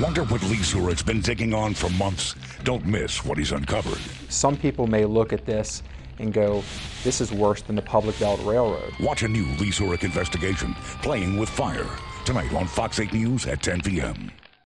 Wonder what Lee Zurik's been digging on for months? Don't miss what he's uncovered. Some people may look at this and go, this is worse than the Public Belt Railroad. Watch a new Lee Zurik investigation, Playing with Fire, tonight on Fox 8 News at 10 p.m.